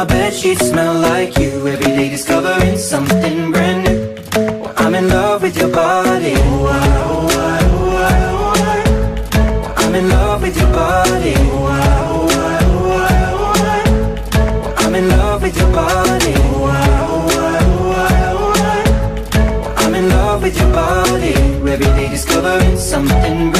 my bed sheets smell like you. Every day discovering something brand new. Well, I'm in love with your body. Oh, I'm in love with your body. I'm in love with your body. I'm in love with your body. Every day discovering something brand new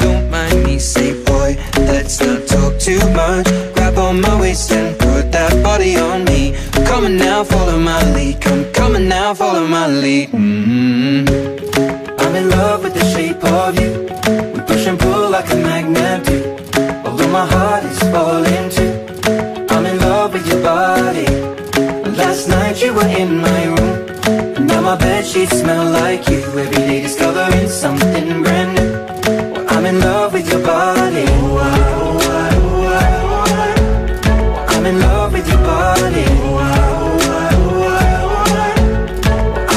lead mm -hmm. I'm in love with the shape of you. We push and pull like a magnet do. Although my heart is falling too. I'm in love with your body. Last night you were in my room. And Now my bed sheets smell like you. Every day discovering something brand new. I'm in love with your body. I'm in love with your body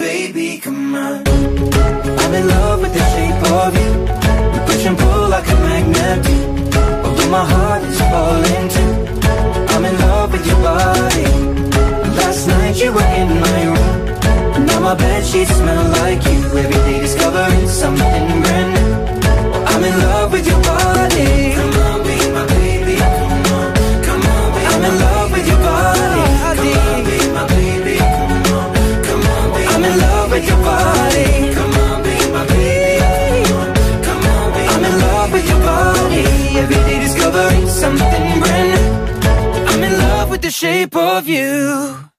baby, come on. I'm in love with the shape of you. We push and pull like a magnet. Although my heart is falling too. I'm in love with your body. Last night you were in my room. Now my bed sheets smell like you. Every day discovering something new shape of you